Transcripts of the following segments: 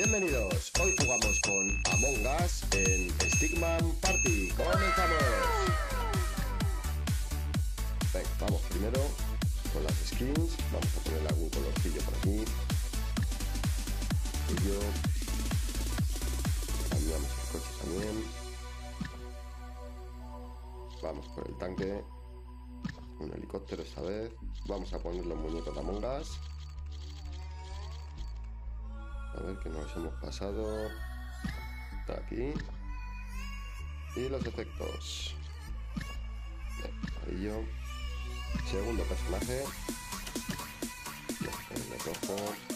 Bienvenidos, hoy jugamos con Among Us en Stickman Party. ¡Comenzamos! Venga, vamos primero con las skins. Vamos a poner algún colorcillo por aquí. Cambiamos el coche también. Vamos por el tanque. Un helicóptero esta vez. Vamos a poner los muñecos de Among Us. A ver que nos hemos pasado. Está aquí. Y los efectos. Bien, amarillo. Segundo personaje. El rojo. Coche.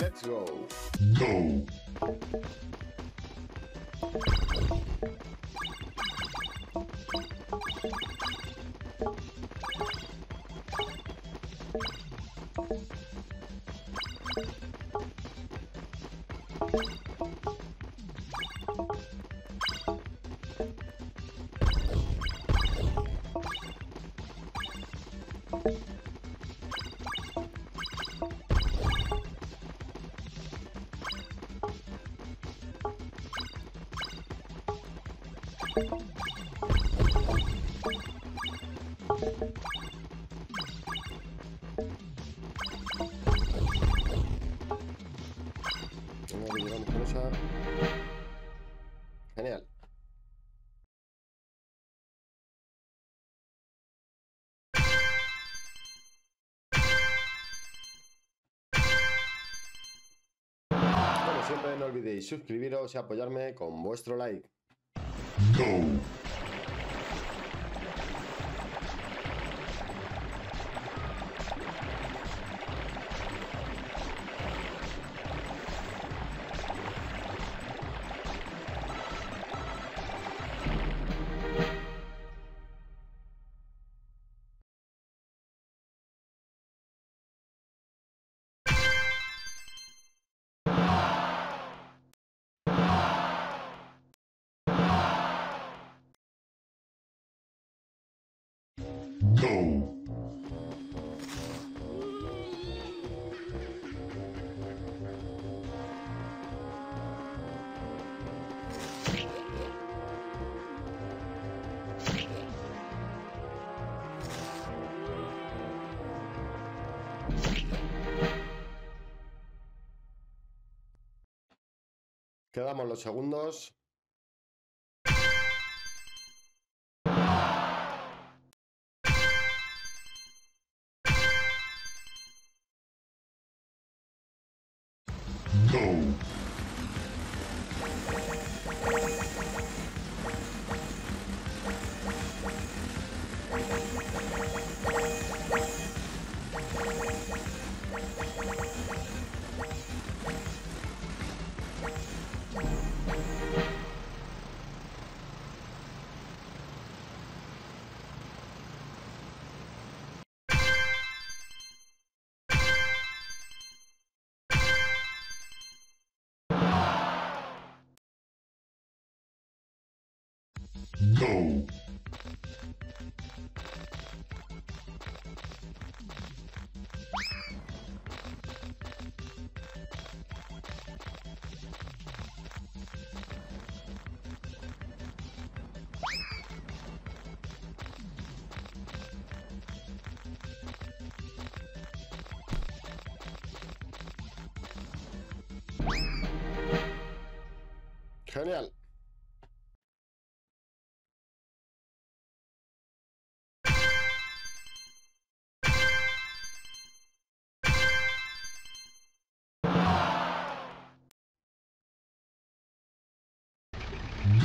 Let's go. Go. Genial. Como siempre, no olvidéis suscribiros y apoyarme con vuestro like. Go. Quedamos los segundos. Thank you. No!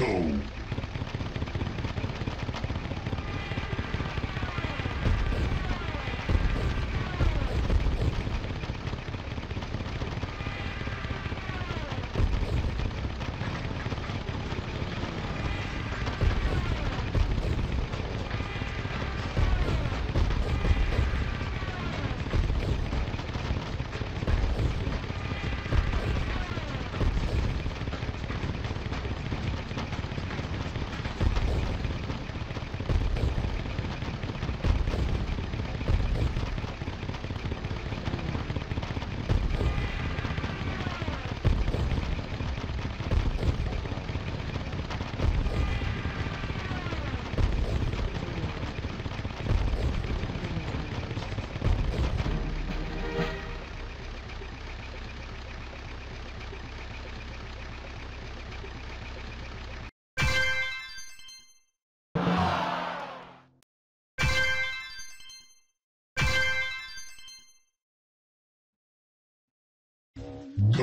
Go.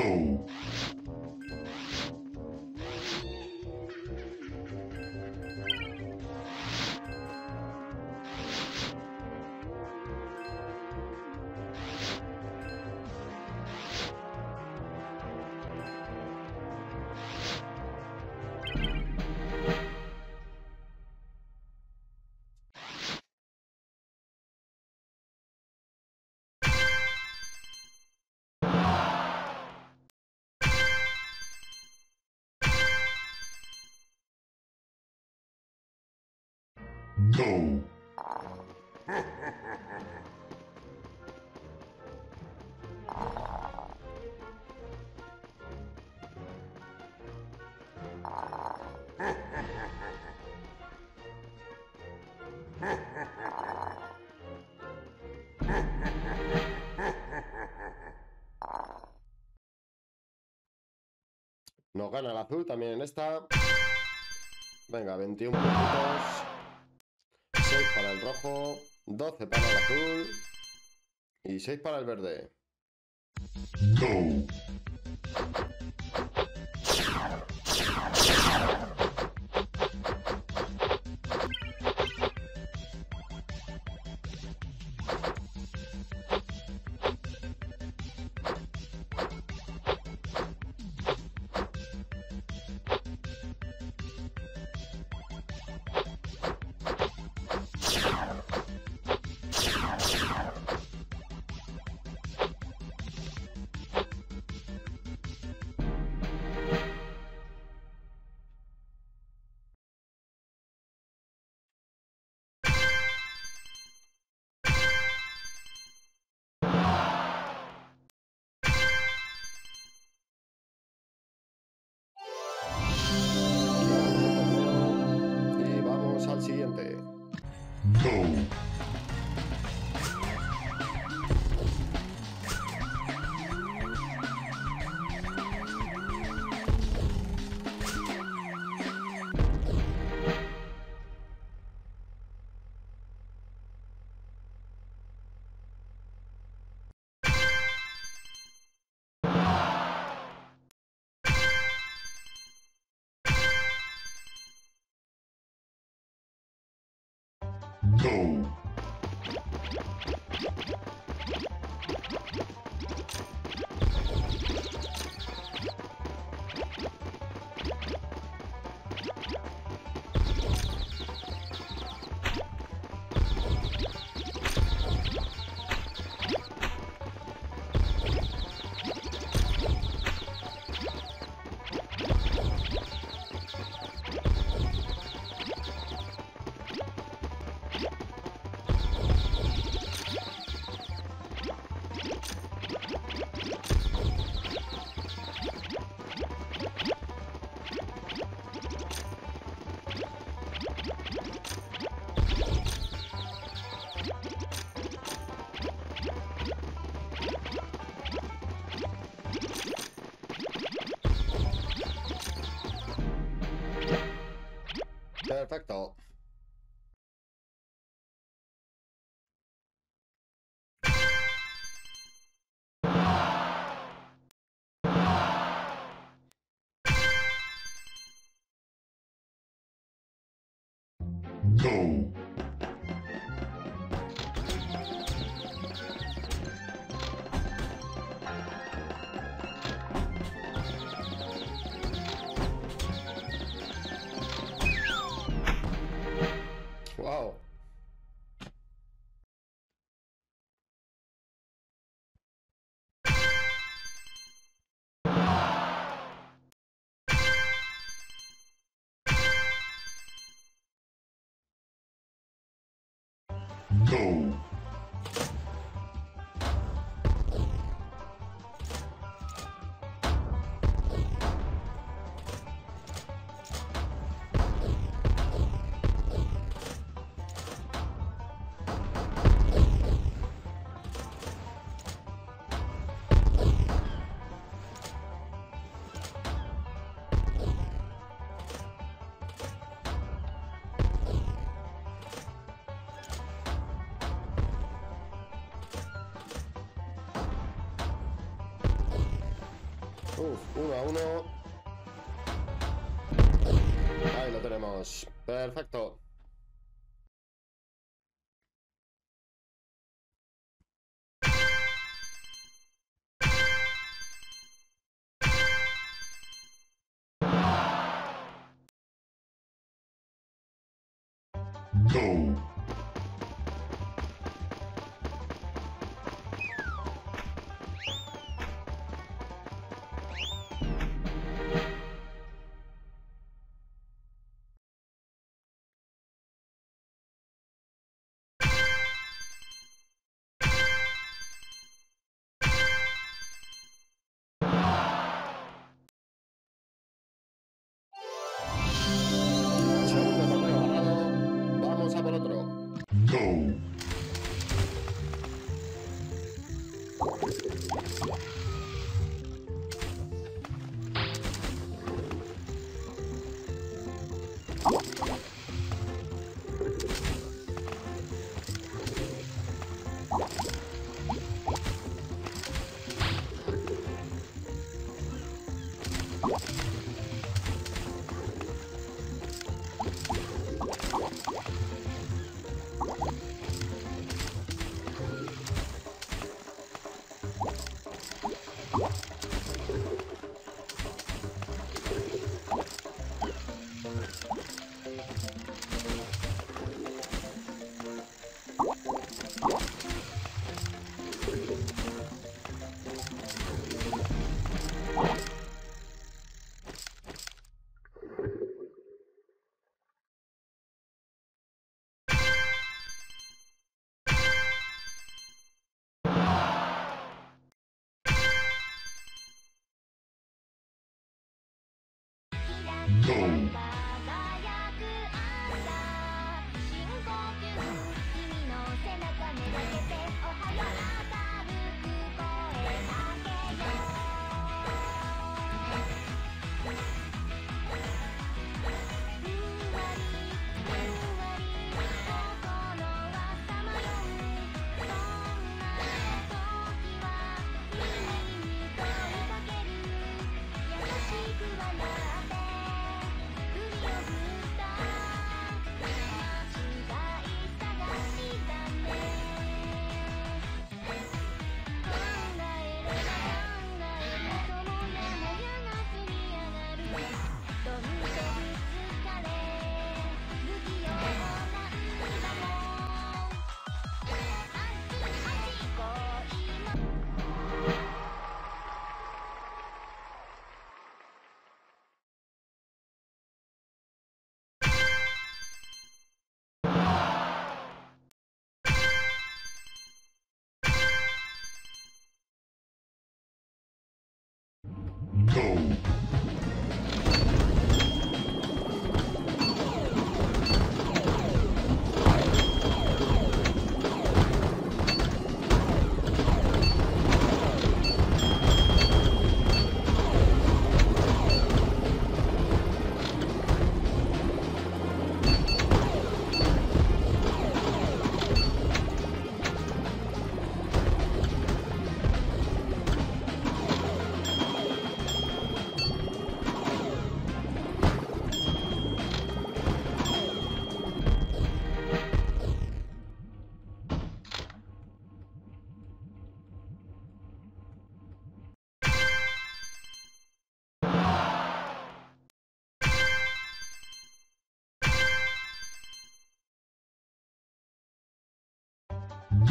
go. No. Nos gana el azul también en esta. Venga, 21 puntitos. 6 para el rojo. 12 para el azul. Y 6 para el verde. No. Go! Go! No. Perfecto. Go.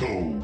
Go.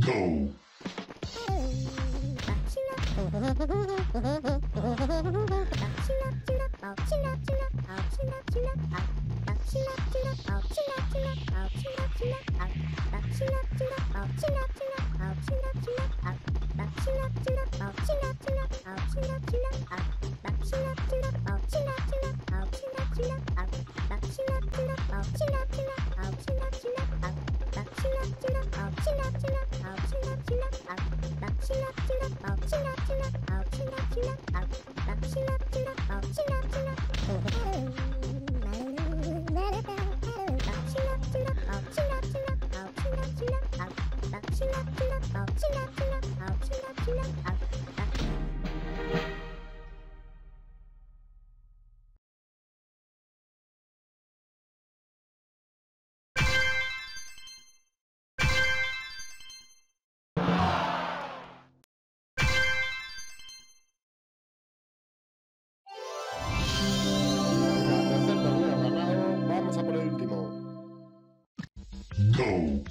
Go. No.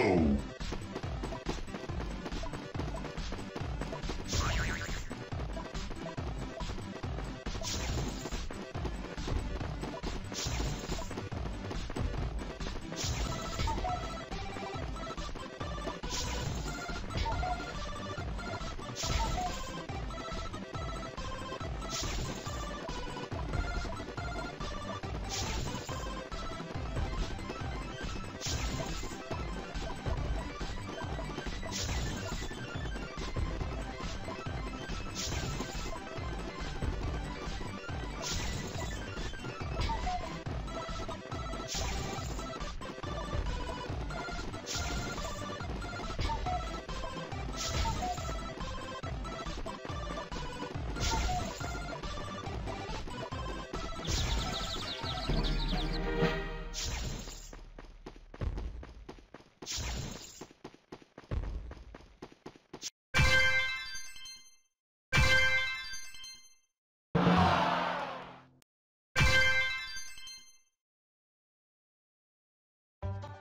Go.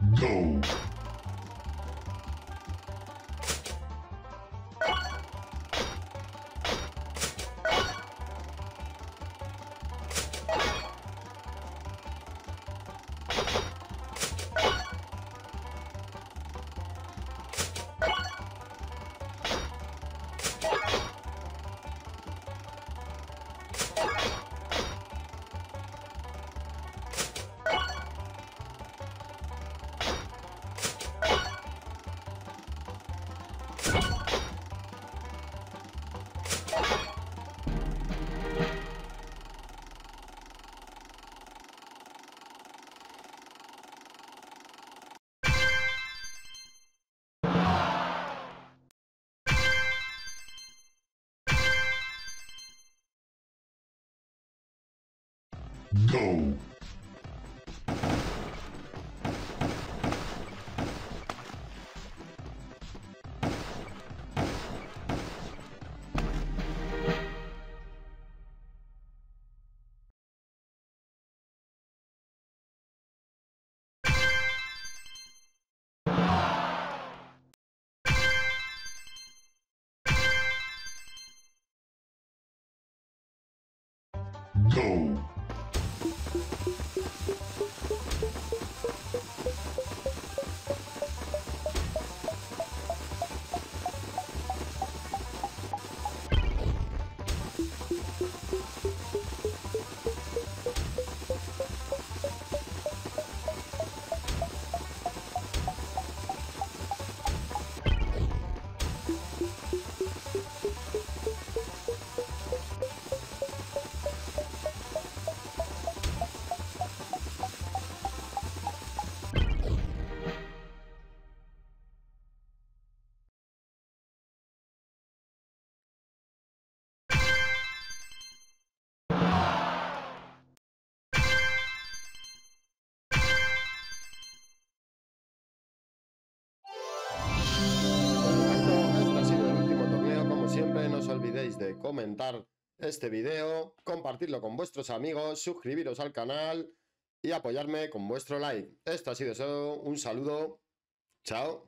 No. No! Go! Comentar este vídeo, compartirlo con vuestros amigos, suscribiros al canal y apoyarme con vuestro like. Esto ha sido todo, un saludo, chao.